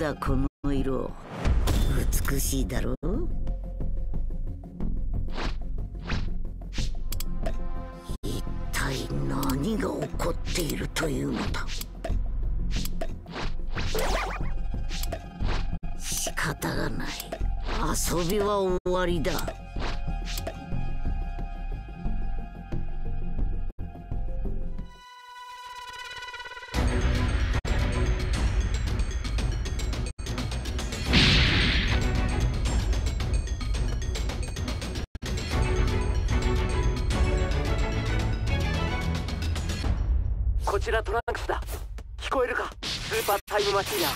だこの色。美しいだろ？う一体何が起こっているというのだ？仕方がない。遊びは終わりだ。こちらトランクスだ。聞こえるか？スーパータイムマシンや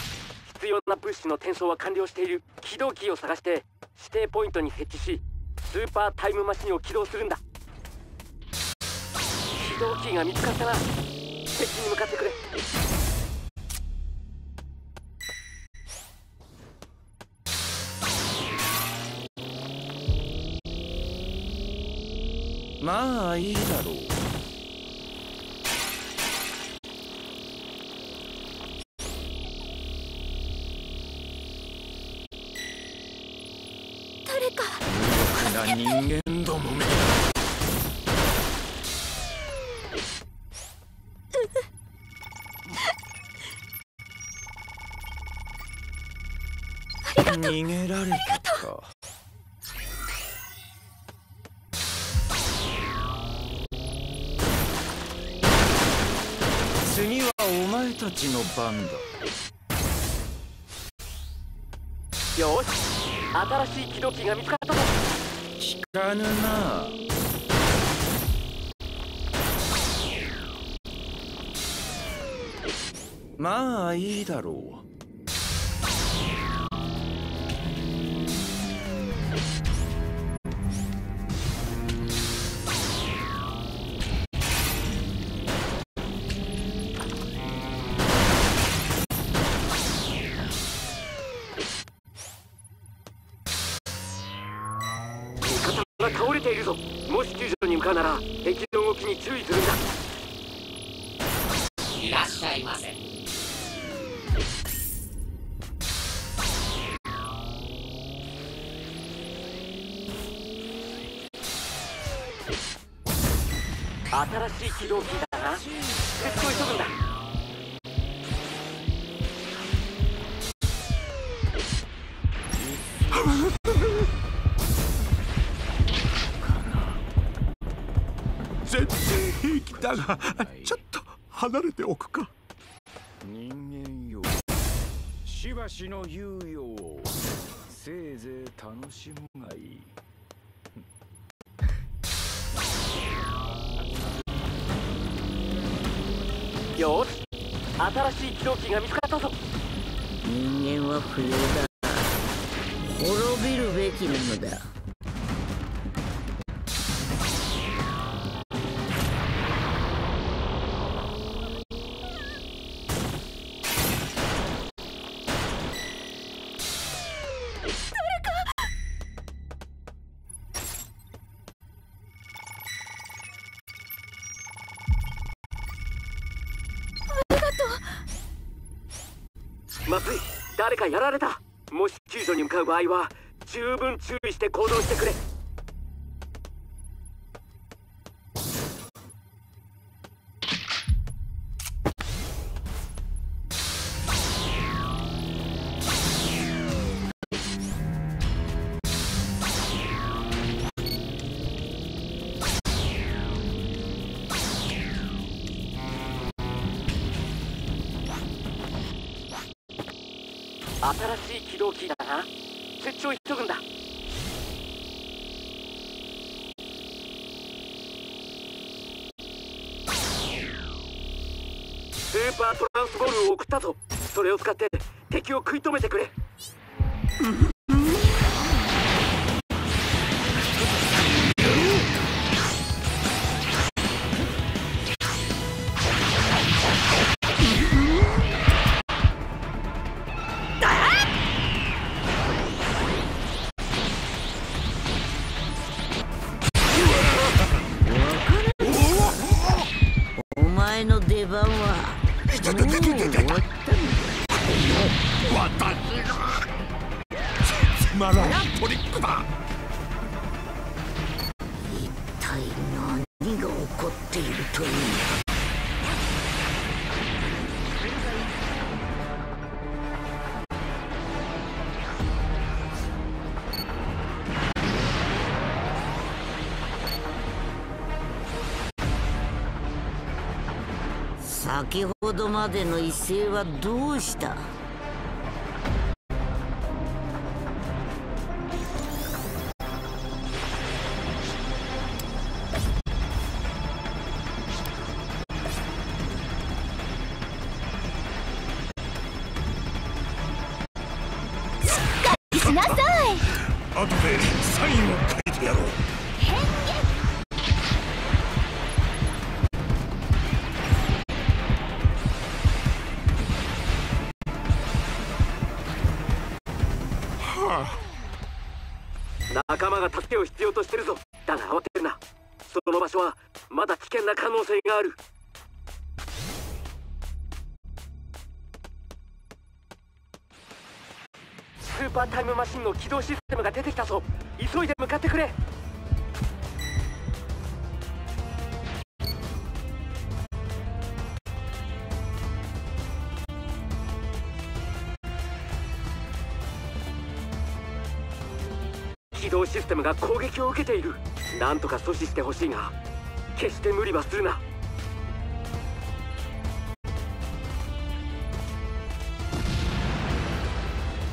必要な物資の転送は完了している。起動キーを探して指定ポイントに設置しスーパータイムマシンを起動するんだ。起動キーが見つかったな。敵に向かってくれ。まあいいだろう。人間どもめ。逃げられたか。次はお前たちの番だ。よし。新しい起動キーが見つかったぞ聞かぬな。まあいいだろう。し救助に向かうなら敵の動きに注意するんだ。いらっしゃいませ。新しい起動キーだな。設置を急ぐんだ全然平気だがちょっと離れておくか。人間よ。しばしの猶予をせいぜい楽しむがいい。よし。新しい起動キーが見つかったぞ。人間は不要だ滅びるべきなのだまずい。誰かやられた。もし救助に向かう場合は十分注意して行動してくれ。新しい起動キーだな？設置を急ぐんだ。スーパートランスボールを送ったぞ。それを使って敵を食い止めてくれ。う終私がつまらんトリックだ一体何が起こっているという。先ほどまでの威勢はどうした後でサインを書いてやろう。仲間が助けを必要としてるぞ。だが慌てるな。その場所はまだ危険な可能性がある。スーパータイムマシンの起動システムが出てきたぞ。急いで向かってくれ。起動システムが攻撃を受けている。なんとか阻止してほしいが決して無理はするな。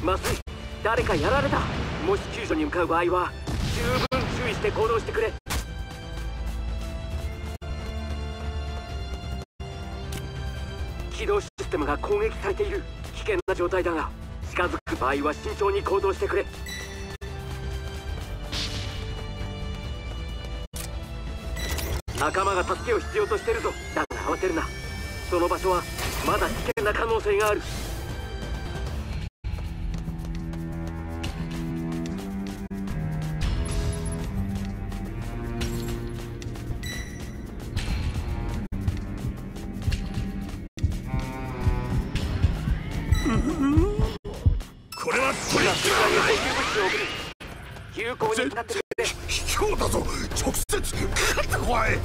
まずい誰かやられた。もし救助に向かう場合は十分注意して行動してくれ。起動システムが攻撃されている。危険な状態だが近づく場合は慎重に行動してくれ。仲間が助けを必要としてるぞだが慌てるな。その場所はまだ危険な可能性がある。これはトリック有効に使ってくれ。卑怯だぞ直接かかってこい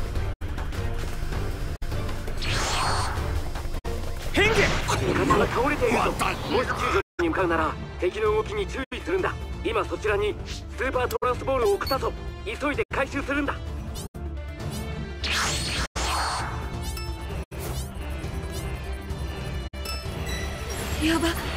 変化味方が倒れているぞもし救助に向かうなら敵の動きに注意するんだ今そちらにスーパートランスボールを送ったぞ急いで回収するんだやば